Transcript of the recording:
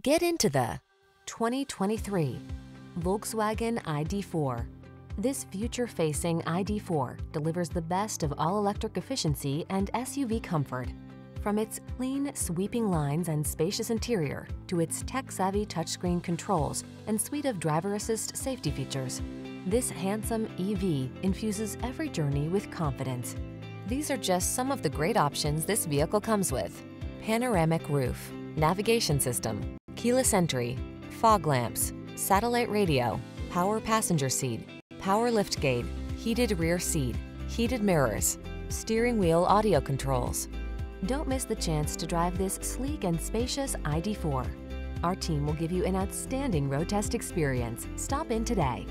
Get into the 2023 Volkswagen ID4. This future-facing ID4 delivers the best of all-electric efficiency and SUV comfort. From its clean, sweeping lines and spacious interior to its tech-savvy touchscreen controls and suite of driver assist safety features, this handsome EV infuses every journey with confidence. These are just some of the great options this vehicle comes with. Panoramic roof, navigation system, keyless entry, fog lamps, satellite radio, power passenger seat, power liftgate, heated rear seat, heated mirrors, steering wheel audio controls. Don't miss the chance to drive this sleek and spacious ID4. Our team will give you an outstanding road test experience. Stop in today.